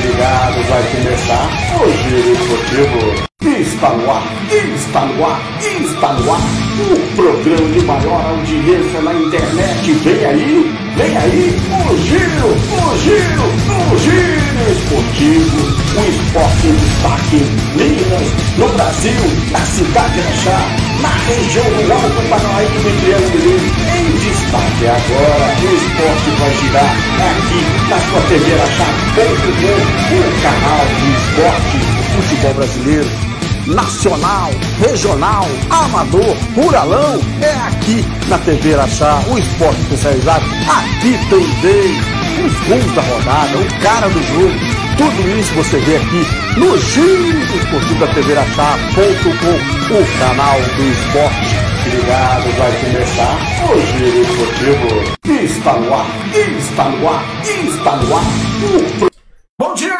ligado, vai começar o Giro Esportivo. Está no ar, está no ar, está no ar. O programa de maior audiência na internet. Vem aí, vem aí, o Giro, o Giro, o Giro Esportivo. O esporte em destaque Minas, no Brasil, na cidade de Chá, na região do Alto Paranaíba do Triângulo Mineiro. Em destaque agora, o esporte vai girar aqui na sua TV Achar.com, o canal do esporte, futebol brasileiro nacional, regional, amador, ruralão, é aqui na TV Araxá, o esporte especializado, aqui também, os gols da rodada, o cara do jogo, tudo isso você vê aqui no Giro Esportivo da TV Araxá.com, o canal do esporte. Ligado, vai começar o Giro Esportivo. Está no ar, está no ar, está no ar. O Bom dia!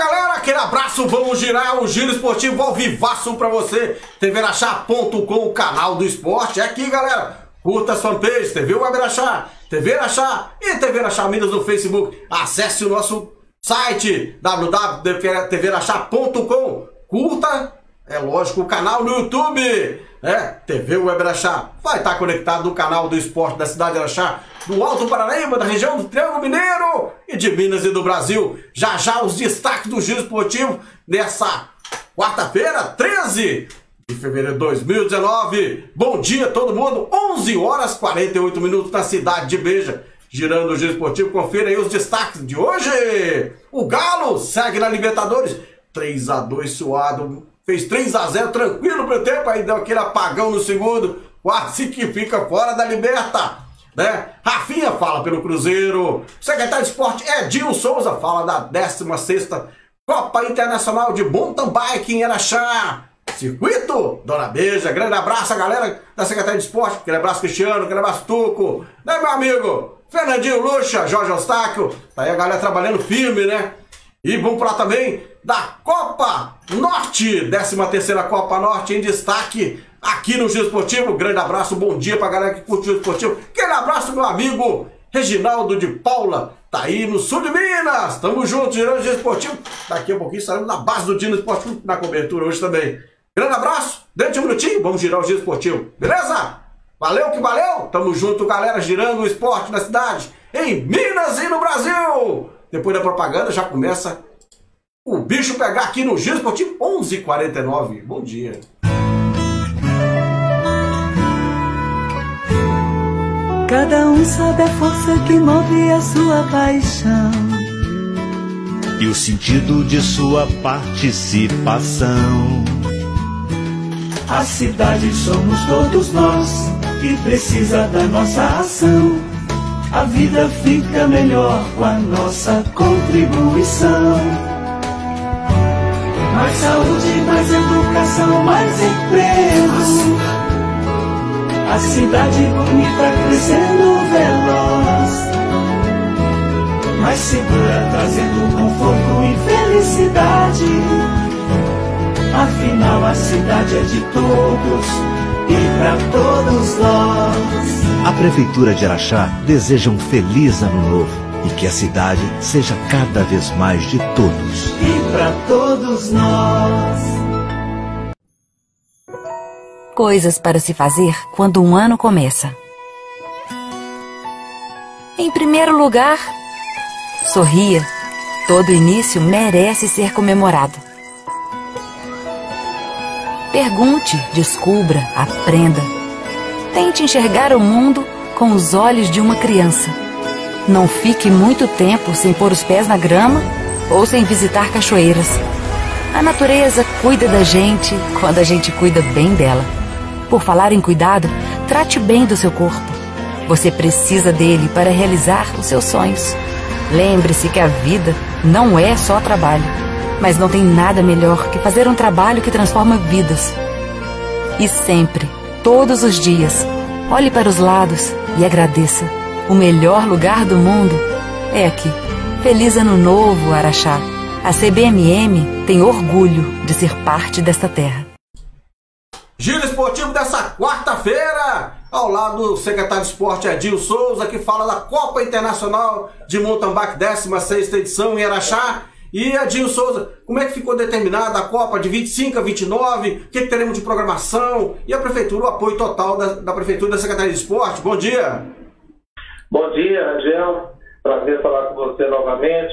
Aquele abraço, vamos girar o giro esportivo ao vivaço pra você. TVRachá.com, o canal do esporte. É aqui, galera. Curta as fanpages, TV Web Achá, TV Achá e TV Achá Minas no Facebook. Acesse o nosso site www.tvrachá.com. Curta, é lógico, o canal no YouTube. É, TV Web Araxá vai estar conectado no canal do esporte da cidade de Araxá, do Alto Paranaíba, da região do Triângulo Mineiro e de Minas e do Brasil. Já já os destaques do Giro Esportivo nessa quarta-feira, 13 de fevereiro de 2019. Bom dia todo mundo, 11 horas 48 minutos na cidade de Beja. Girando o Giro Esportivo, confira aí os destaques de hoje. O Galo segue na Libertadores, 3 a 2 suado Fez 3 a 0 tranquilo pro tempo, aí deu aquele apagão no segundo, quase que fica fora da liberta. Né? Rafinha fala pelo Cruzeiro. Secretário de Esporte Edil Souza fala da 16 Copa Internacional de Mountain em Araxá. Circuito, Dona Beija, grande abraço a galera da Secretaria de Esporte, aquele abraço Cristiano, aquele abraço Tuco, né meu amigo? Fernandinho Lucha, Jorge Ostáquio, tá aí a galera trabalhando firme, né? E vamos falar também da Copa Norte, 13 terceira Copa Norte em destaque aqui no Giro Esportivo. Grande abraço, bom dia pra galera que curte o Giro Esportivo. Aquele abraço, meu amigo Reginaldo de Paula, tá aí no sul de Minas. Tamo junto, girando Giro Esportivo. Daqui a pouquinho estaremos na base do Giro Esportivo, na cobertura hoje também. Grande abraço, dentro de um minutinho, vamos girar o Giro Esportivo, beleza? Valeu que valeu! Tamo junto, galera, girando o esporte na cidade, em Minas e no Brasil! Depois da propaganda já começa o bicho pegar aqui no Giro Esportivo 11:49. Bom dia. Cada um sabe a força que move a sua paixão e o sentido de sua participação. A cidade somos todos nós que precisa da nossa ação. A vida fica melhor com a nossa contribuição. Educação, mais emprego. A cidade bonita crescendo veloz. Mais segura, trazendo conforto e felicidade. Afinal, a cidade é de todos e para todos nós. A Prefeitura de Araxá deseja um feliz ano novo e que a cidade seja cada vez mais de todos. E para todos nós. Coisas para se fazer quando um ano começa. Em primeiro lugar, sorria. Todo início merece ser comemorado. Pergunte, descubra, aprenda. Tente enxergar o mundo com os olhos de uma criança. Não fique muito tempo sem pôr os pés na grama ou sem visitar cachoeiras. A natureza cuida da gente quando a gente cuida bem dela. Por falar em cuidado, trate bem do seu corpo. Você precisa dele para realizar os seus sonhos. Lembre-se que a vida não é só trabalho, mas não tem nada melhor que fazer um trabalho que transforma vidas. E sempre, todos os dias, olhe para os lados e agradeça. O melhor lugar do mundo é aqui. Feliz Ano Novo, Araxá. A CBMM tem orgulho de ser parte desta terra. Giro esportivo dessa quarta-feira, ao lado do secretário de esporte Edil Souza, que fala da Copa Internacional de Mountain Bike 16 edição em Araxá. E Edinho Souza, como é que ficou determinada a Copa de 25 a 29? O que, que teremos de programação? E a Prefeitura, o apoio total da, da Prefeitura da Secretaria de Esporte? Bom dia! Bom dia, Angel. Prazer falar com você novamente.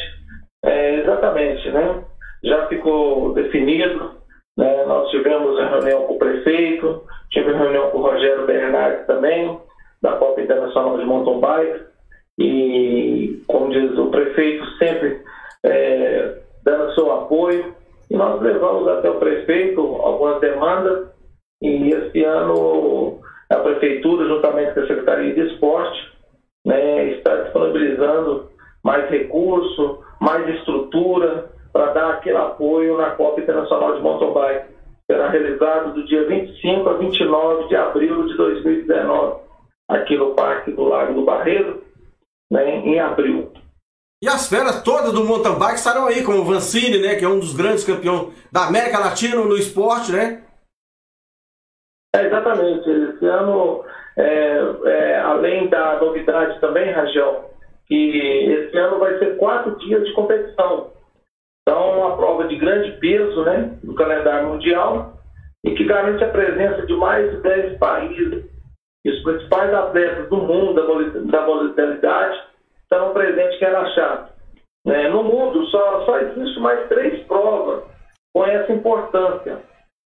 É, exatamente, né? Já ficou definido. Né? Nós tivemos a reunião com o prefeito, tivemos reunião com o Rogério Bernardes também, da Copa Internacional de Mountain Bike. E, como diz o prefeito, sempre é, dando seu apoio. E nós levamos até o prefeito algumas demandas. E esse ano a prefeitura, juntamente com a Secretaria de Esporte, né, está disponibilizando mais recurso, mais estrutura para dar aquele apoio na Copa Internacional de Mountain Bike. Será realizado do dia 25 a 29 de abril de 2019, aqui no Parque do Lago do Barreiro, né, em abril. E as feras todas do mountain bike estarão aí, como o Vancini, né, que é um dos grandes campeões da América Latina no esporte, né? É, exatamente. Esse ano, é, é, além da novidade também, Rangel, que esse ano vai ser quatro dias de competição. Então, uma prova de grande peso né, no calendário mundial e que garante a presença de mais de 10 países. E os principais atletas do mundo da modalidade estarão presentes em Araxá. É, no mundo, só, só existe mais três provas com essa importância.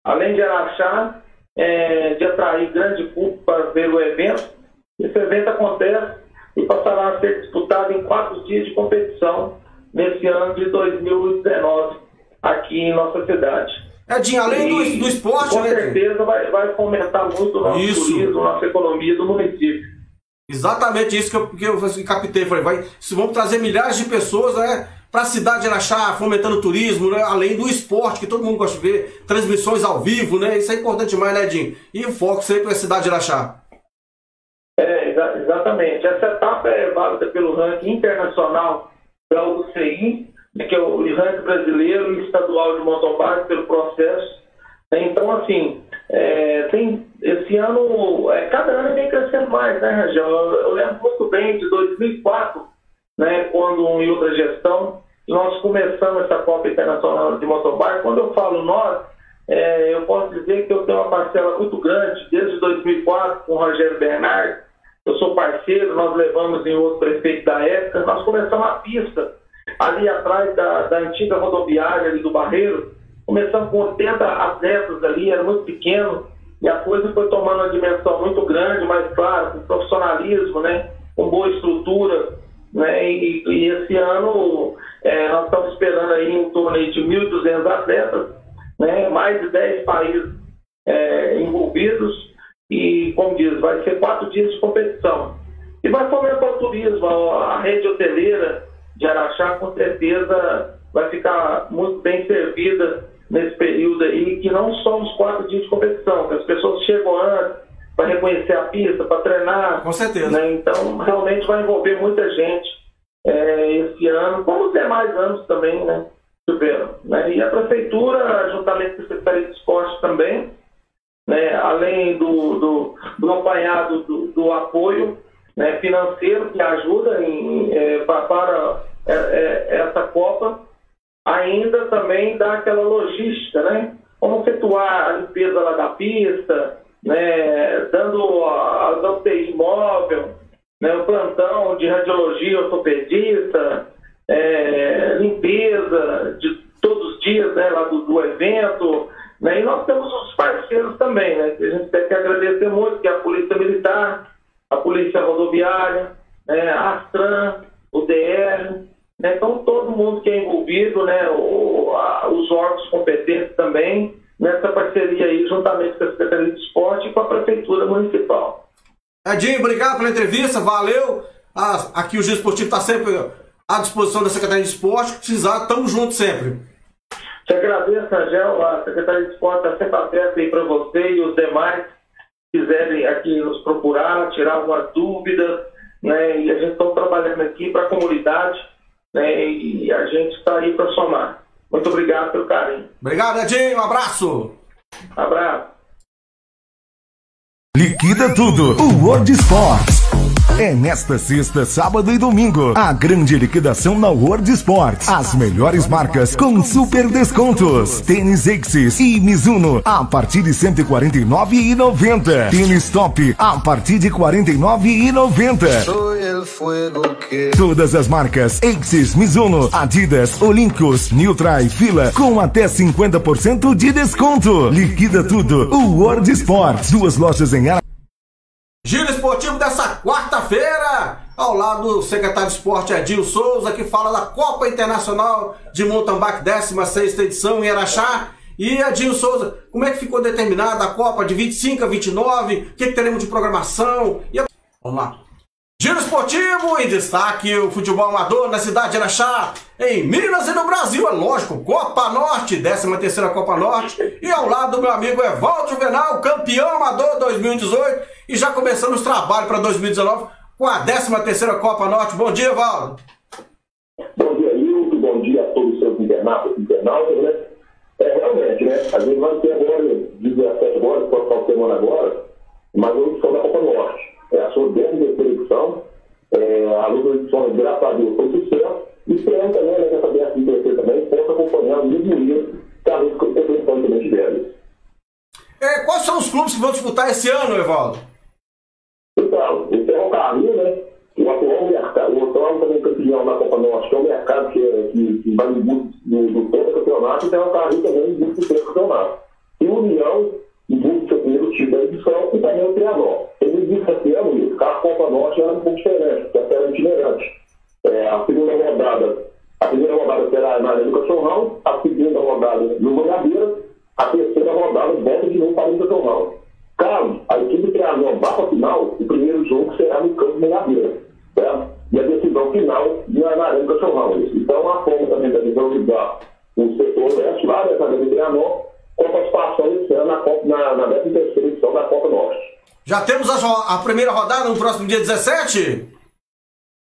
Além de Araxá, é, de atrair grande público para ver o evento. Esse evento acontece e passará a ser disputado em quatro dias de competição nesse ano de 2019, aqui em nossa cidade. Edinho, além do, do esporte, com né? certeza vai, vai fomentar muito o nosso isso. turismo, nossa economia do município. Exatamente isso que eu, que eu captei. Falei, vai, vamos trazer milhares de pessoas, né? para a cidade de Araxá, fomentando o turismo, né? além do esporte, que todo mundo gosta de ver, transmissões ao vivo, né? Isso é importante demais, né, Edinho? E o foco sempre é a cidade de Araxá. É, exa exatamente. Essa etapa é válida pelo ranking internacional da UCI, né, que é o ranking brasileiro e estadual de motorbike, pelo processo. Então, assim, é, tem, esse ano, é, cada ano vem crescendo mais, né, Rangel? Eu, eu lembro muito bem de 2004, né, quando em outra gestão, nós começamos essa Copa Internacional de Motobike. Quando eu falo nós, é, eu posso dizer que eu tenho uma parcela muito grande, desde 2004, com o Rogério Bernardo. Eu sou parceiro, nós levamos em outro prefeito da época. Nós começamos a pista ali atrás da, da antiga rodoviária ali do Barreiro. Começamos com 80 atletas ali, era muito pequeno, e a coisa foi tomando uma dimensão muito grande, mas claro, com profissionalismo, né? com boa estrutura, né? E, e esse ano é, nós estamos esperando aí em torno de 1.200 atletas, né? mais de 10 países é, envolvidos e, como diz, vai ser quatro dias de competição. E vai fomentar o turismo, a rede hoteleira de Araxá com certeza vai ficar muito bem servida nesse período aí, que não são os quatro dias de competição, que as pessoas chegam antes, para reconhecer a pista, para treinar. Com certeza. Né? Então, realmente vai envolver muita gente é, esse ano, como os demais anos também, né? Silveira, né? E a prefeitura, juntamente com a Secretaria de Esporte também, né? Do, do, do apanhado do, do apoio né? financeiro que ajuda em, é, para, é, é, essa Copa, ainda também dá aquela logística, né? Como efetuar a limpeza lá da pista, né, dando a, a UTI móvel, né, o plantão de radiologia ortopedista, é, limpeza de todos os dias né, lá do, do evento. Né, e nós temos os parceiros também, né, que a gente tem que agradecer muito, que é a Polícia Militar, a Polícia Rodoviária, né, a Astran, o DR, né, então todo mundo que é envolvido, né, o, a, os órgãos competentes também, nessa parceria aí, juntamente com a Secretaria de Esporte e com a Prefeitura Municipal. Edinho, obrigado pela entrevista, valeu. Ah, aqui o Giro Esportivo está sempre à disposição da Secretaria de Esporte, precisar, estamos juntos sempre. Te agradeço, Angel, a Secretaria de Esporte está sempre aberta aí para você e os demais que quiserem aqui nos procurar, tirar algumas dúvidas, né, e a gente está trabalhando aqui para a comunidade, né, e a gente está aí para somar. Muito obrigado pelo carinho. Obrigado, Edinho. Um abraço. Um abraço. Liquida tudo. O World Sports. É nesta sexta, sábado e domingo. A grande liquidação na World Sports. As melhores marcas com super descontos. Tênis Exis e Mizuno a partir de 149,90. Tênis Top a partir de 49,90. Todas as marcas Exis, Mizuno, Adidas, Olympus, Newtry, Fila com até 50% de desconto. Liquida tudo. O World Sports. Duas lojas em Ara dessa quarta-feira, ao lado do secretário de esporte Edil Souza, que fala da Copa Internacional de Mountain Bike 16 edição em Araxá. E Edil Souza, como é que ficou determinada a Copa de 25 a 29? O que, que teremos de programação? E. Vamos lá. Giro esportivo em destaque, o futebol amador na cidade de Araxá, em Minas e no Brasil, é lógico, Copa Norte, 13 terceira Copa Norte, e ao lado do meu amigo Evaldo Juvenal, campeão amador 2018, e já começando os trabalhos para 2019 com a 13 terceira Copa Norte. Bom dia, Evaldo. Bom dia, Hilton, bom dia a todos os seus internautas, internautas, né? É, realmente, né? A gente vai ter agora 17 horas, pode estar semana agora, mas a edição da Copa Norte é a sua décima edição. É, a luta de edições, graças a Deus, foi sucesso. E esperamos também né, que essa décima terceira também possa acompanhar o mesmo que a luta que o também tiver. É, quais são os clubes que vão disputar esse ano, Evaldo? Então, o Ferrocarril, né? O atual mercado, o atual também campeão da Copa Norte, que é o mercado que, é, que, que vai em busca do, do todo campeonato, e o Ferrocarril também em busca do campeonato. E o União em busca do seu primeiro título da edição e também o Trianon. Ele disse que ano isso, a Copa Norte era um pouco diferente, porque era itinerante. É, a segunda rodada, Já temos a, a, primeira rodada no próximo dia 17?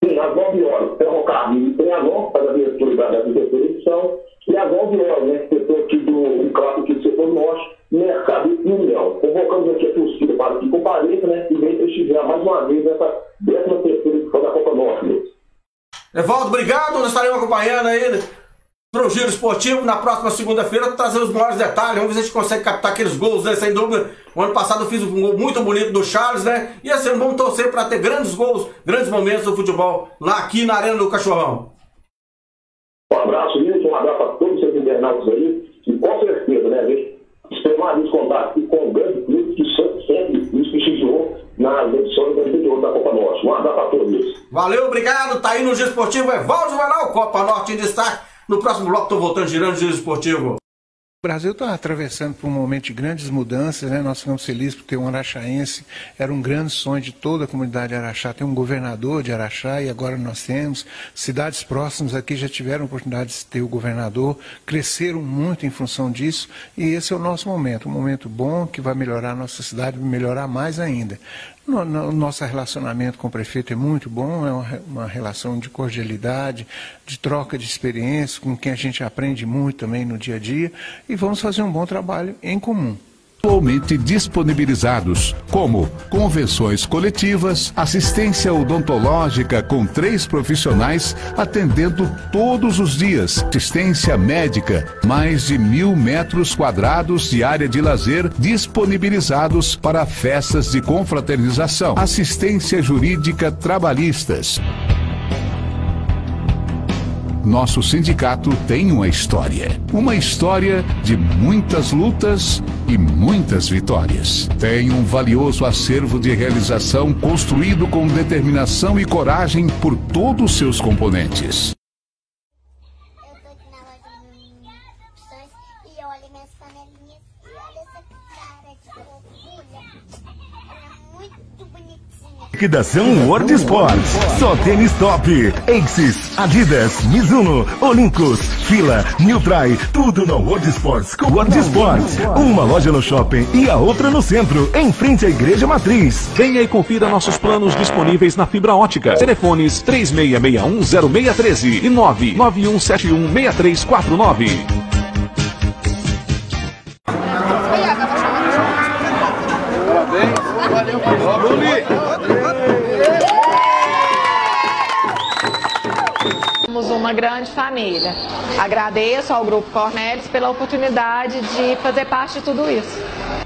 Sim, às 9 horas, Ferrocarril e Trianon, para a abertura da 13 edição, e às 11 horas, né, setor aqui do clássico aqui do setor norte, Mercado e União. Convocamos aqui a torcida para que compareça, né, e venha prestigiar mais uma vez essa 13 terceira edição da Copa Norte. Evaldo, obrigado, nós estaremos acompanhando aí para o Giro Esportivo na próxima segunda-feira trazer os maiores detalhes. Vamos ver se a gente consegue captar aqueles gols, né? Sem dúvida. O ano passado eu fiz um gol muito bonito do Charles, né? E assim, vamos torcer para ter grandes gols, grandes momentos do futebol lá aqui na Arena do Cachorrão. Um abraço, Nilson, um abraço a todos os internautas aí. E com certeza, né, a gente extremamente contato com o grande clube que sempre nos prestigiou nas edições anteriores da Copa Norte. Um abraço a todos. Valeu, obrigado. Tá aí no Giro Esportivo, Evaldo Vanal, Copa Norte em destaque. No próximo bloco, estou voltando girando o giro esportivo. O Brasil está atravessando por um momento de grandes mudanças, né? Nós ficamos felizes por ter um araxaense, era um grande sonho de toda a comunidade de Araxá, ter um governador de Araxá e agora nós temos. Cidades próximas aqui já tiveram oportunidade de ter o governador, cresceram muito em função disso e esse é o nosso momento, um momento bom que vai melhorar a nossa cidade, melhorar mais ainda. No, no, nosso relacionamento com o prefeito é muito bom, é uma, uma, relação de cordialidade, de troca de experiência, com quem a gente aprende muito também no dia a dia, e vamos fazer um bom trabalho em comum atualmente disponibilizados, como convenções coletivas, assistência odontológica com três profissionais atendendo todos os dias, assistência médica, mais de mil metros quadrados de área de lazer disponibilizados para festas de confraternização, assistência jurídica trabalhistas. Nosso sindicato tem uma história. Uma história de muitas lutas e muitas vitórias. Tem um valioso acervo de realização construído com determinação e coragem por todos os seus componentes. Liquidação World Sports. Só tênis top. Aces, Adidas, Mizuno, Olympus, Fila, Newtry. Tudo no World Sports com World Sports. Uma loja no shopping e a outra no centro, em frente à Igreja Matriz. Venha e confira nossos planos disponíveis na fibra ótica. Telefones 36610613 e 991716349. Grande família. Agradeço ao Grupo Cornelis pela oportunidade de fazer parte de tudo isso.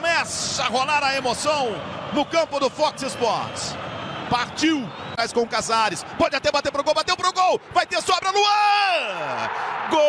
Começa a rolar a emoção no campo do Fox Sports. Partiu. Mas com Casares. Pode até bater pro gol. Bateu pro gol. Vai ter sobra Luan. Gol.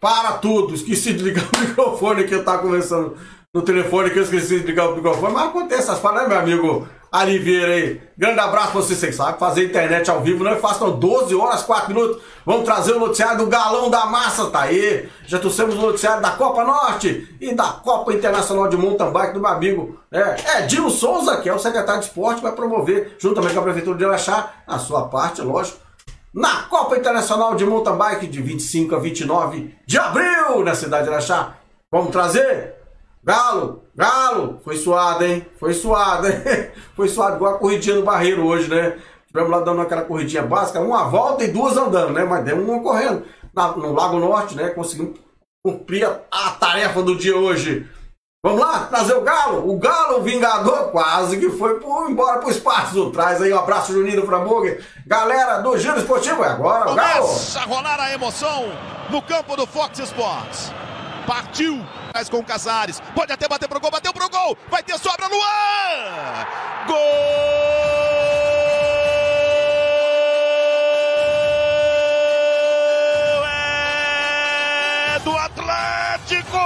Para tudo. Esqueci de ligar o microfone que eu tava conversando no telefone que eu esqueci de ligar o microfone. Mas acontece essas paradas, meu amigo Oliveira aí. Grande abraço pra você, vocês sabem. Fazer internet ao vivo não é fácil, não. 12 horas, 4 minutos. Vamos trazer o noticiário do Galão da Massa, tá aí. Já trouxemos o noticiário da Copa Norte e da Copa Internacional de Mountain Bike do meu amigo é, Edinho Souza, que é o secretário de esporte, vai promover, juntamente com a Prefeitura de Araxá, a sua parte, lógico, na Copa Internacional de Mountain Bike de 25 a 29 de abril na cidade de Araxá. Vamos trazer Galo, Galo, foi suado, hein? Foi suado, hein? Foi suado, igual a corridinha do Barreiro hoje, né? Tivemos lá dando aquela corridinha básica, uma volta e duas andando, né? Mas demos uma correndo na, no Lago Norte, né? Conseguimos cumprir a, a, tarefa do dia hoje. Vamos lá, trazer o Galo, o Galo Vingador, quase que foi por, embora pro espaço. Traz aí um abraço Juninho Frambogue. Galera do Giro Esportivo, é agora o Galo. Começa a rolar a emoção no campo do Fox Sports. Partiu mas com Casares. Pode até bater pro gol, bateu pro gol. Vai ter sobra Luan! Gol! É do Atlético!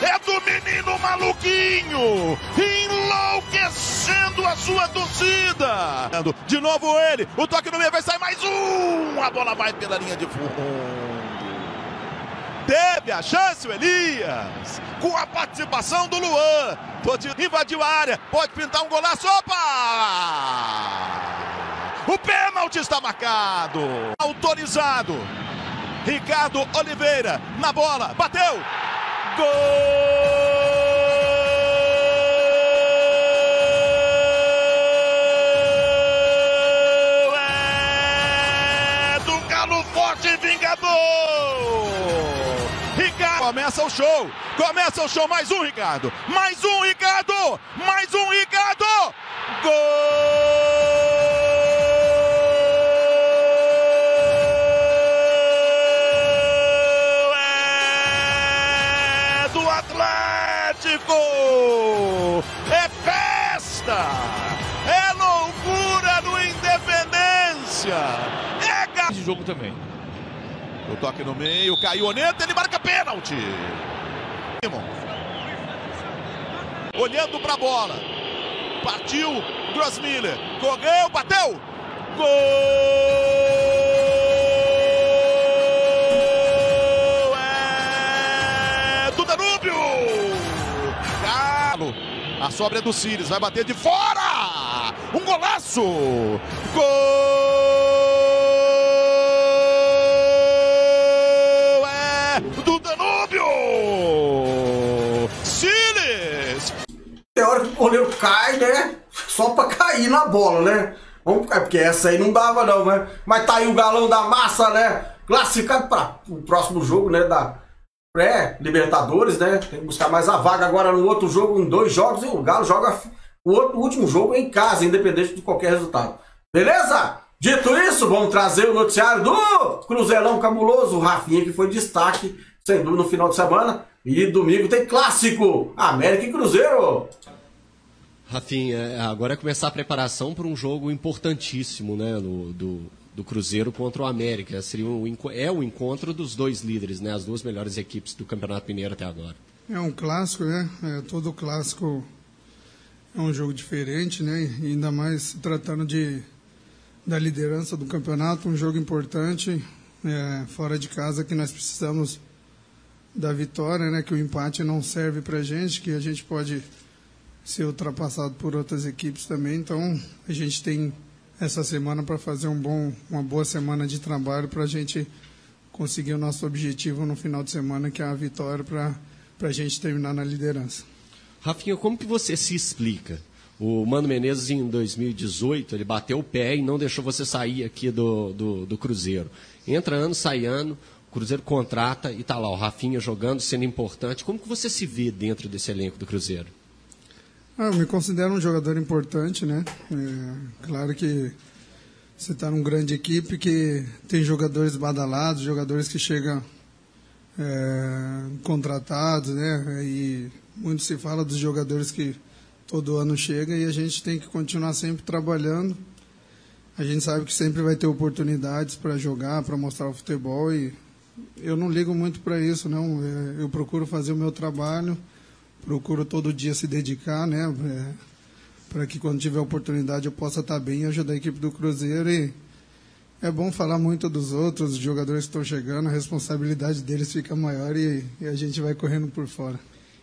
É do menino maluquinho! Enlouquecendo a sua torcida! De novo ele, o toque no meio vai sair mais um! A bola vai pela linha de fundo. Teve a chance o Elias, com a participação do Luan. Todinho invadiu a área, pode pintar um golaço. Opa! O pênalti está marcado. Autorizado. Ricardo Oliveira na bola, bateu. Gol! É Forte Vingador! Começa o show, começa o show, mais um Ricardo, mais um Ricardo, mais um Ricardo, gol! É do Atlético, é festa, é loucura no Independência, é de jogo também. O toque no meio, caiu Oneta, ele marca pênalti. Olhando para a bola. Partiu Grossmiller. Correu, bateu. Gol! É do Danúbio! Galo. A sobra é do Cires. Vai bater de fora. Um golaço. Gol! O goleiro cai, né? Só pra cair na bola, né? É porque essa aí não dava não, né? Mas tá aí o galão da massa, né? Classificado para o próximo jogo, né? Da pré-Libertadores, né? Tem que buscar mais a vaga agora no outro jogo, em dois jogos, e o Galo joga o, outro, o último jogo em casa, independente de qualquer resultado. Beleza? Dito isso, vamos trazer o noticiário do Cruzeirão Cabuloso, o Rafinha, que foi destaque, sem dúvida, no final de semana. E domingo tem clássico, América e Cruzeiro. Rafinha, agora é começar a preparação para um jogo importantíssimo, né, do, do, do Cruzeiro contra o América. Seria um, é o encontro dos dois líderes, né, as duas melhores equipes do Campeonato Mineiro até agora. É um clássico, né? É, todo clássico é um jogo diferente, né? E ainda mais se tratando de da liderança do campeonato, um jogo importante é, fora de casa que nós precisamos da vitória, né? Que o empate não serve para gente, que a gente pode ser ultrapassado por outras equipes também. Então a gente tem essa semana para fazer um bom, uma boa semana de trabalho para a gente conseguir o nosso objetivo no final de semana, que é a vitória para a gente terminar na liderança. Rafinha, como que você se explica? O Mano Menezes, em 2018, ele bateu o pé e não deixou você sair aqui do, do, do Cruzeiro. Entra ano, sai ano, o Cruzeiro contrata e está lá o Rafinha jogando, sendo importante. Como que você se vê dentro desse elenco do Cruzeiro? Ah, eu me considero um jogador importante, né? É, claro que você está numa grande equipe que tem jogadores badalados, jogadores que chegam é, contratados, né? E muito se fala dos jogadores que todo ano chegam e a gente tem que continuar sempre trabalhando. A gente sabe que sempre vai ter oportunidades para jogar, para mostrar o futebol e eu não ligo muito para isso, não. É, eu procuro fazer o meu trabalho, procuro todo dia se dedicar, né? É, para que quando tiver oportunidade eu possa estar bem e ajudar a equipe do Cruzeiro e é bom falar muito dos outros jogadores que estão chegando, a responsabilidade deles fica maior e, e, a gente vai correndo por fora.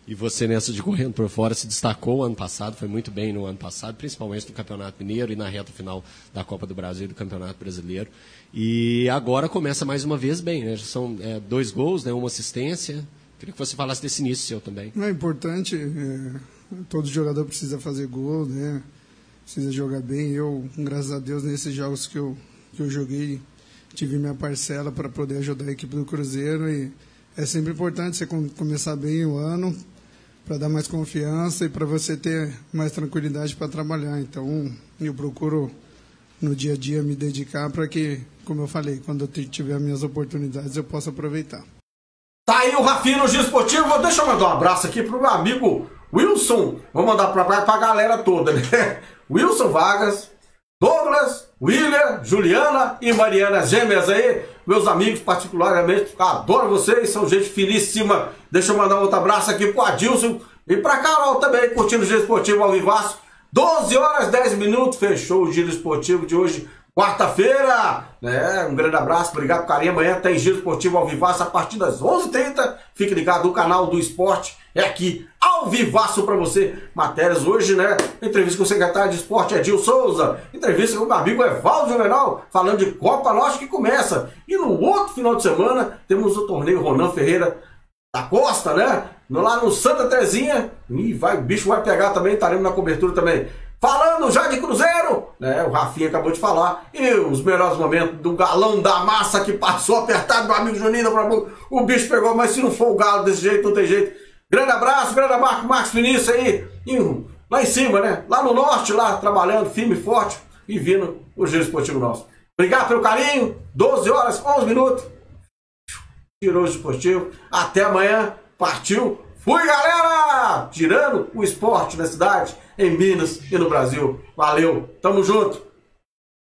E você nessa de correndo por fora se destacou ano passado, foi muito bem no ano passado, principalmente no Campeonato Mineiro e na reta final da Copa do Brasil e do Campeonato Brasileiro. E agora começa mais uma vez bem, né? São é, dois gols, né? uma assistência. Queria que você falasse desse início seu também. É importante, é, todo jogador precisa fazer gol, né? Precisa jogar bem. Eu, graças a Deus, nesses jogos que eu que eu joguei, tive minha parcela para poder ajudar a equipe do Cruzeiro e é sempre importante você começar bem o ano para dar mais confiança e para você ter mais tranquilidade para trabalhar. Então, eu procuro no dia a dia me dedicar para que, como eu falei, quando eu tiver minhas oportunidades eu possa aproveitar. Tá aí o Rafinha no Giro Esportivo. Deixa eu mandar um abraço aqui pro meu amigo Wilson. Vou mandar para a galera toda, né? Wilson Vargas, Douglas, William, Juliana e Mariana Gêmeas aí, meus amigos particularmente, adoro vocês, são gente finíssima. Deixa eu mandar um outro abraço aqui pro Adilson e pra Carol também, curtindo o Giro Esportivo ao Vivaço. 12 horas 10 minutos, fechou o Giro Esportivo de hoje, quarta-feira. Né? Um grande abraço, obrigado por carinho. Amanhã tem Giro Esportivo ao Vivaço a partir das 11h30. Fique ligado no canal do Esporte, é aqui ao vivaço para você. Matérias hoje, né? Entrevista com o secretário de esporte Edil Souza. Entrevista com o meu amigo Evaldo Juvenal, falando de Copa Norte que começa. E no outro final de semana, temos o torneio Ronan Ferreira da Costa, né? Lá no Santa Terezinha. E vai, o bicho vai pegar também, estaremos na cobertura também. Falando já de Cruzeiro, né? O Rafinha acabou de falar. E os melhores momentos do galão da massa que passou apertado, meu amigo Juninho. O bicho pegou, mas se não for o galo desse jeito, não tem jeito. Grande abraço, grande abraço, Marcos Vinícius aí, lá em cima, né? Lá no norte, lá trabalhando firme e forte e vindo o Giro Esportivo Nosso. Obrigado pelo carinho, 12 horas, 11 minutos. Tirou o esportivo. Até amanhã. Partiu. Fui, galera! Tirando o esporte na cidade, em Minas e no Brasil. Valeu, tamo junto.